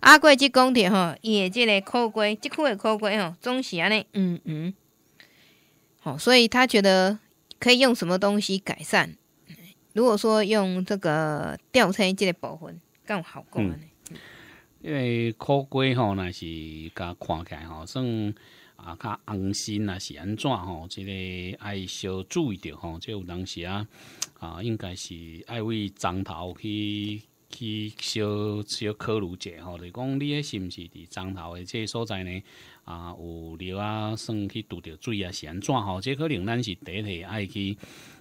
阿贵即讲着吼，伊诶即个苦瓜，即区诶苦瓜吼，总是安尼，嗯嗯，好，所以他觉得可以用什么东西改善？如果说用这个吊车即个部分更好讲安尼。因为苦瓜吼，若是甲看起来吼，算啊较安心啊，是安怎吼？即个爱小注意着吼，即有当时啊啊，应该是爱为长头去去小小考虑者吼，就是讲你迄是毋是伫长头诶即个所在呢？啊，有流啊，算去拄着水啊，是安怎吼？即可能咱是第一题爱去。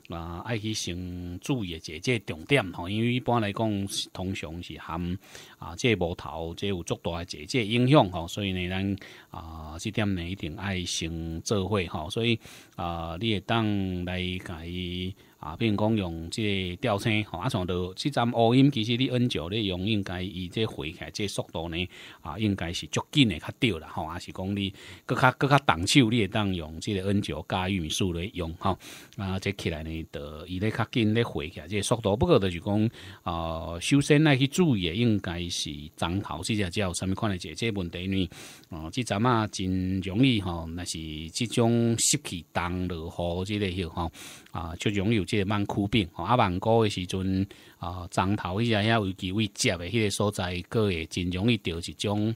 啊，爱去先注意即个重点吼，因为一般来讲，通常是含啊，即个无头，即有足大诶即个影响吼，所以呢，咱啊，即点呢一定爱先做伙吼，所以啊，你会当来甲伊。啊，比如讲用即个吊车吼，啊，像到即站乌音，其实你 N 九你用，应该伊这回起来这速度呢，啊，应该是足紧的较对啦，吼，啊是讲你搁较搁较动手，你会当用即个 N 九加玉米数来用，吼，啊，这起来呢，得伊咧较紧咧回起来这速度。不过就是讲，啊，首先来去注意的，应该是长头即只叫什么款的解这问题呢？啊，即站啊真容易吼，那是即种湿气重落雨即个吼，啊，就容易。即个慢枯病，吼啊，慢高诶时阵啊，长头迄只遐尤其为接诶迄个所在，个会真容易得一种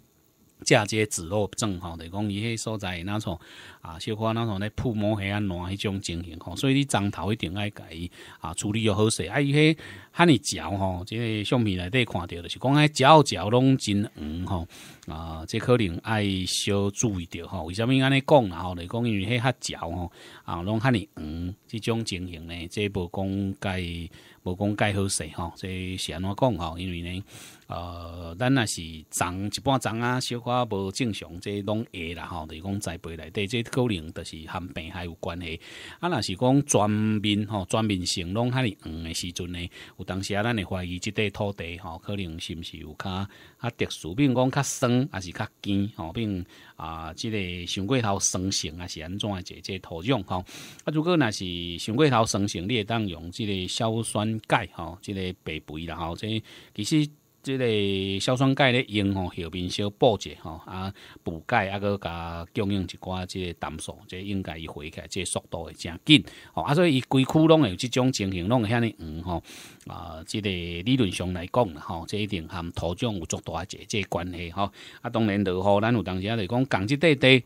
嫁接脂漏症，吼，就是讲伊迄所在那种啊，小可那种咧铺膜黑啊烂迄种情形，吼，所以你长头一定爱伊啊处理又好势，啊伊迄汉尼嚼吼，即个相片内底看着就是讲迄嚼嚼拢真黄吼，啊，这可能爱小注意着吼，为什物安尼讲啦吼？就是讲因为迄较嚼吼，啊，拢汉尼黄。即种情形呢，这无讲介无讲介好势吼，这是安怎讲吼？因为呢，呃，咱若是长一半长啊，小可无正常，这拢会啦吼。就是讲栽培内底，这可能就是含病还有关系。啊，若是讲全面吼，全面性拢哈哩黄的时阵呢，当时啊，咱会怀疑即块土地吼，可能是毋是有较较特殊，比如讲较酸，还是较甜吼，比如啊，即个上过头酸性啊，是安怎即个土壤吼？啊，如果若是上过头酸性，你会当用即个硝酸钙吼，即个白肥啦吼，即其实即个硝酸钙咧用吼，后面小补者吼啊补钙啊，搁甲供应一寡即个氮素，即应该伊回起来，即速度会诚紧吼啊，所以伊规区拢会有即种情形，拢会遐尼黄吼啊，即个理论上来讲吼，即一定含土壤有足大即即关系吼啊，当然落雨，咱有当时啊就讲降即块地。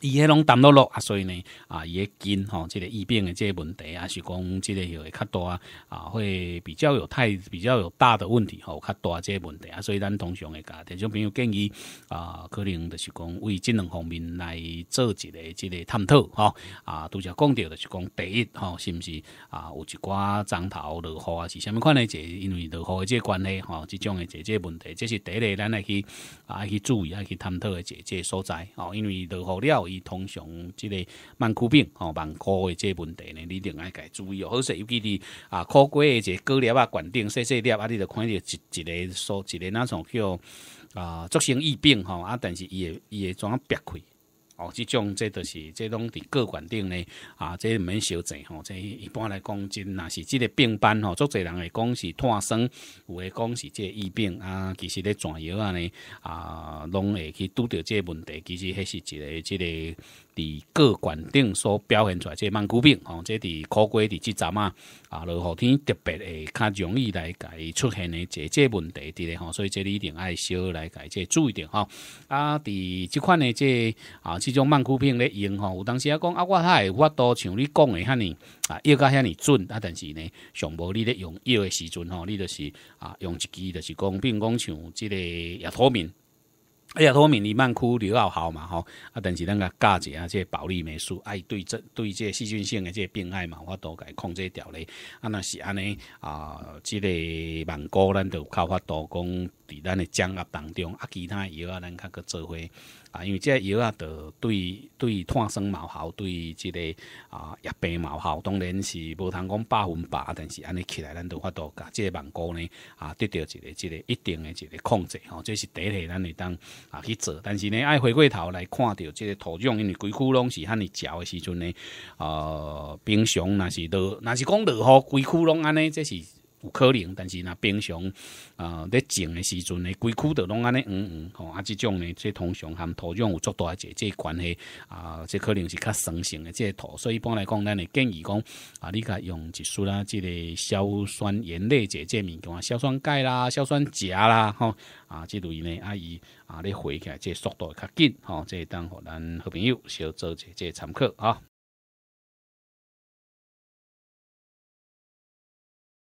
伊迄拢淡落落啊，所以呢，啊，伊个筋吼，即个疫病诶即个问题啊，是讲即个有会较大啊，会比较有太比较有大的问题吼，较大即个问题啊，所以咱通常会甲听众朋友建议啊，可能就是讲为即两方面来做一个即个探讨吼啊，拄则讲着就是讲第一吼，是毋是啊，有一寡涨头落雨啊，是虾米款的即因为落雨诶即个关系吼，即种的即即问题，这是第一个咱来去啊去注意啊去探讨的即即所在吼，因为落雨了。伊通常即个慢枯病吼慢枯的即个问题呢，你一定要家注意哦。好势尤其伫啊枯果的即个叶啊、管顶细细粒啊，你着看着一一个所一个那种叫啊作性疫病吼啊，但是伊会伊会怎啊憋开。哦，即种这都是这拢伫个管顶呢啊，这免小济吼。这一般来讲，真若是即个病斑吼，足侪人会讲是炭酸，有诶讲是即个疫病啊。其实咧转药啊呢啊，拢会去拄着即个问题。其实迄是一个即个。伫各管顶所表现出来，即个慢枯病吼，即伫苦瓜伫即阵啊，啊落雨天特别会较容易来伊出现的即即问题伫咧吼，所以即你一定爱小来伊即注意点吼。啊，伫即款的即啊，即种慢枯病咧用吼，有当时啊讲啊，我他会法度像你讲的遐尼啊，药甲遐尼准啊，但是呢，上无你咧用药的时阵吼，你就是啊，用一支就是讲，比如讲像即个亚托敏。哎呀，托米尼曼窟刘奥好嘛吼，啊，但是咱个加者啊，这保利霉素，哎，对这对这细菌性的这病害嘛，我都该控制掉咧。啊，那是安尼啊，这个曼谷咱就靠法度讲，伫咱的掌握当中啊，其他药啊，咱较个做伙。啊，因为这药啊，着对对炭酸毛效，对即个啊叶病毛效，当然是无通讲百分百，但是安尼起来，咱都法度甲即个芒果呢啊，得到一个即个一定的一个控制吼，这是第一，咱会当啊去做。但是呢，爱回过头来看到即个土壤，因为规区拢是汉尼嚼的时阵呢，呃，平常若是落，若是讲落雨，规区拢安尼，这是。有可能，但是若平常啊咧种的时阵咧，规区都拢安尼黄黄吼，啊，即种呢，即通常含土壤有足大一这关系啊，这可能是较酸性的这土，所以一般来讲，咱会建议讲啊，你甲用一束啦，即个硝酸盐类这这物件，硝酸钙啦、硝酸钾啦，吼啊，即类呢，啊伊啊咧回起来，这速度较紧，吼，这当互咱好朋友小做这这参考啊。